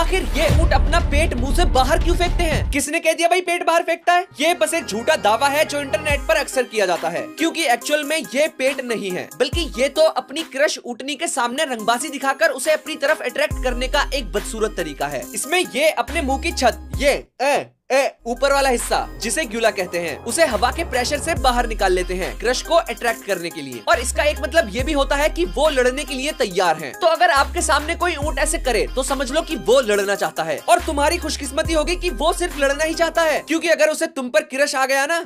आखिर ये ऊँट अपना पेट मुँह ऐसी बाहर क्यों फेंकते हैं? किसने कह दिया भाई पेट बाहर फेंकता है? ये बस एक झूठा दावा है जो इंटरनेट पर अक्सर किया जाता है क्योंकि एक्चुअल में ये पेट नहीं है बल्कि ये तो अपनी क्रश उठनी के सामने रंगबाजी दिखाकर उसे अपनी तरफ़ अट्रैक्ट करने का एक बदसूरत तरीका है। इसमें ये अपने मुँह की छत ये ए, ए, ऊपर वाला हिस्सा, जिसे ग्यूला कहते हैं, उसे हवा के प्रेशर से बाहर निकाल लेते हैं क्रश को अट्रैक्ट करने के लिए। और इसका एक मतलब ये भी होता है कि वो लड़ने के लिए तैयार हैं। तो अगर आपके सामने कोई ऊँट ऐसे करे तो समझ लो कि वो लड़ना चाहता है। और तुम्हारी खुशकिस्मती होगी कि वो सिर्फ़ लड़ना ही चाहता है। क्योंकि अगर उसे तुम पर क्रश आ गया ना